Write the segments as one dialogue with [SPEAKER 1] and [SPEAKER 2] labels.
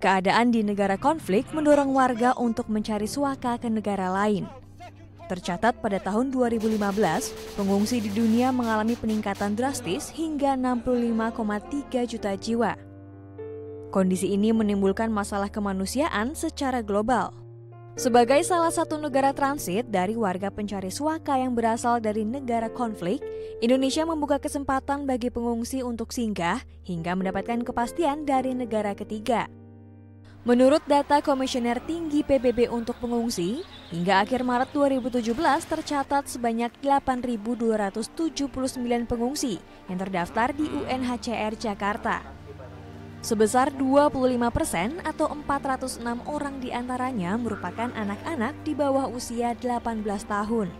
[SPEAKER 1] Keadaan di negara konflik mendorong warga untuk mencari suaka ke negara lain. Tercatat pada tahun 2015, pengungsi di dunia mengalami peningkatan drastis hingga 65,3 juta jiwa. Kondisi ini menimbulkan masalah kemanusiaan secara global. Sebagai salah satu negara transit dari warga pencari suaka yang berasal dari negara konflik, Indonesia membuka kesempatan bagi pengungsi untuk singgah hingga mendapatkan kepastian dari negara ketiga. Menurut data Komisioner Tinggi PBB untuk pengungsi, hingga akhir Maret 2017 tercatat sebanyak 8.279 pengungsi yang terdaftar di UNHCR Jakarta. Sebesar 25 persen atau 406 orang di antaranya merupakan anak-anak di bawah usia 18 tahun.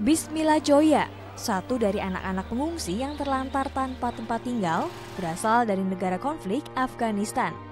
[SPEAKER 1] Bismillah Joya, satu dari anak-anak pengungsi yang terlantar tanpa tempat tinggal, berasal dari negara konflik Afghanistan.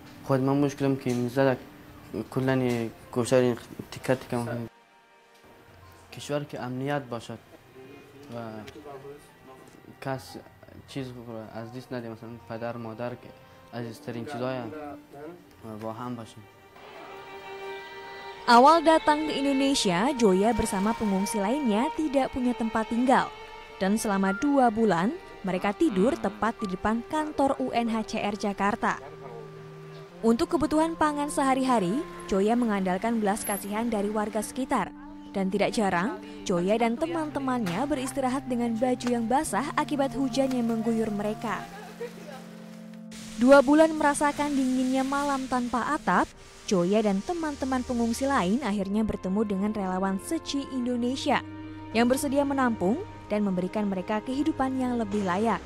[SPEAKER 2] خود من مش کردم که میزد کلا گوشه تکت تکم کشور که امنیت باشد و کس چیز از دیست نده مثلا پدر مادر که عزیزترین چیزهای با هم باشیم
[SPEAKER 1] Awal datang ke Indonesia, Joya bersama pengungsi lainnya tidak punya tempat tinggal. Dan selama dua bulan, mereka tidur tepat di depan kantor UNHCR Jakarta. Untuk kebutuhan pangan sehari-hari, Joya mengandalkan belas kasihan dari warga sekitar. Dan tidak jarang, Joya dan teman-temannya beristirahat dengan baju yang basah akibat hujan yang mengguyur mereka. Dua bulan merasakan dinginnya malam tanpa atap, Joya dan teman-teman pengungsi lain akhirnya bertemu dengan relawan Seci Indonesia yang bersedia menampung dan memberikan mereka kehidupan yang lebih layak.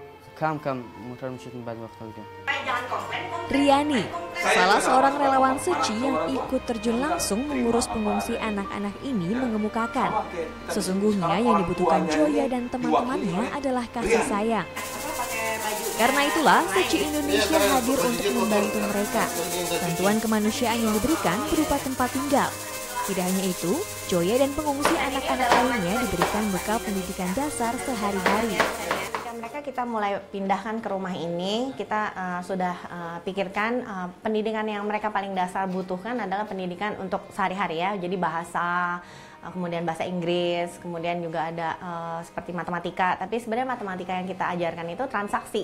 [SPEAKER 2] kam kam
[SPEAKER 1] Riani, salah seorang relawan suci yang ikut terjun langsung mengurus pengungsi anak-anak ini mengemukakan. Sesungguhnya yang dibutuhkan Joya dan teman-temannya adalah kasih sayang. Karena itulah, Suci Indonesia hadir untuk membantu mereka. Bantuan kemanusiaan yang diberikan berupa tempat tinggal, tidak hanya itu, Joya dan pengungsi anak-anak lainnya diberikan bekal pendidikan dasar sehari-hari
[SPEAKER 3] mereka kita mulai pindahkan ke rumah ini kita uh, sudah uh, pikirkan uh, pendidikan yang mereka paling dasar butuhkan adalah pendidikan untuk sehari-hari ya. Jadi bahasa kemudian bahasa Inggris kemudian juga ada uh, seperti matematika. Tapi sebenarnya matematika yang kita ajarkan itu transaksi.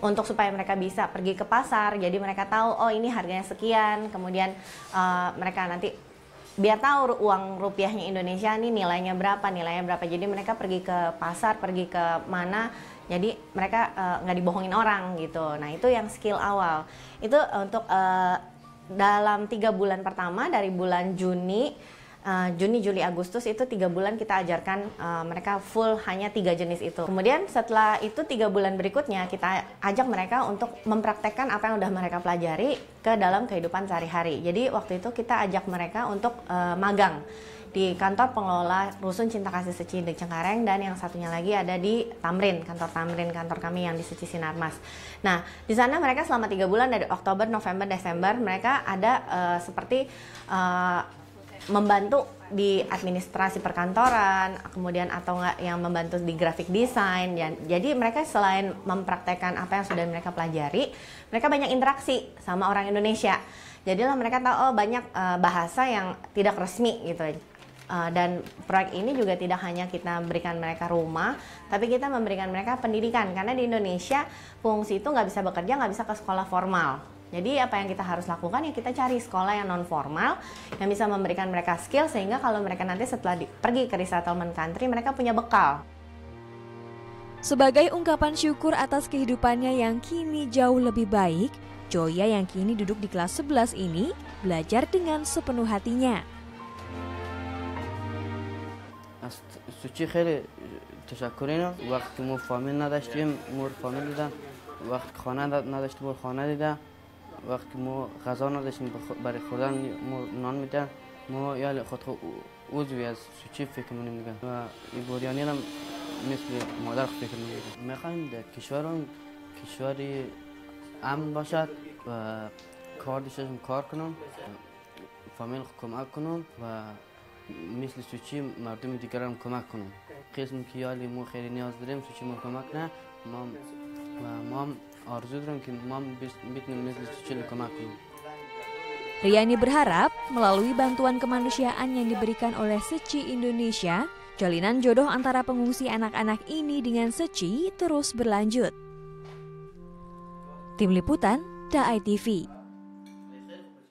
[SPEAKER 3] Untuk supaya mereka bisa pergi ke pasar jadi mereka tahu oh ini harganya sekian. Kemudian uh, mereka nanti biar tahu uang rupiahnya Indonesia ini nilainya berapa nilainya berapa. Jadi mereka pergi ke pasar pergi ke mana jadi mereka nggak uh, dibohongin orang gitu. Nah itu yang skill awal. Itu untuk uh, dalam tiga bulan pertama dari bulan Juni uh, Juni, Juli, Agustus itu tiga bulan kita ajarkan uh, mereka full hanya tiga jenis itu. Kemudian setelah itu tiga bulan berikutnya kita ajak mereka untuk mempraktekkan apa yang udah mereka pelajari ke dalam kehidupan sehari-hari. Jadi waktu itu kita ajak mereka untuk uh, magang di kantor pengelola Rusun Cinta Kasih Seci di Cengkareng dan yang satunya lagi ada di Tamrin, kantor Tamrin, kantor kami yang di Seci Sinarmas. Nah, di sana mereka selama tiga bulan dari Oktober, November, Desember mereka ada uh, seperti uh, membantu di administrasi perkantoran, kemudian atau enggak yang membantu di grafik desain. Jadi mereka selain mempraktekkan apa yang sudah mereka pelajari, mereka banyak interaksi sama orang Indonesia. Jadilah mereka tahu oh banyak uh, bahasa yang tidak resmi gitu. Uh, dan proyek ini juga tidak hanya kita berikan mereka rumah, tapi kita memberikan mereka pendidikan karena di Indonesia fungsi itu nggak bisa bekerja, nggak bisa ke sekolah formal. Jadi apa yang kita harus lakukan ya kita cari sekolah yang non formal yang bisa memberikan mereka skill sehingga kalau mereka nanti setelah di, pergi ke resettlement country mereka punya bekal.
[SPEAKER 1] Sebagai ungkapan syukur atas kehidupannya yang kini jauh lebih baik, Joya yang kini duduk di kelas 11 ini belajar dengan sepenuh hatinya.
[SPEAKER 2] سوچی خیلی تشکر اینا وقتی ما فامیل نداشتیم مور فامیل دیدن وقت خانه نداشتیم مور خانه دیدن وقتی ما غذا نداشتیم برای خوردن مور نان میدن ما یا خود خود عضوی از سوچی فکر می‌کنیم دیگه؟ و این بوریانی هم مثل مادر فکر می‌کنیم. می‌خوایم در کشورم کشوری امن باشد و کار داشتم کار کنم. فامیل کمک کنم و مثل سوچی مردم دیگر هم کمک کنم. قسم که یالی ما خیلی نیاز داریم سوچی ما کمک نه. ما و ما Arzu
[SPEAKER 1] Riani berharap melalui bantuan kemanusiaan yang diberikan oleh Seci Indonesia, jalinan jodoh antara pengungsi anak-anak ini dengan Seci terus berlanjut. Tim Liputan, Da'ai TV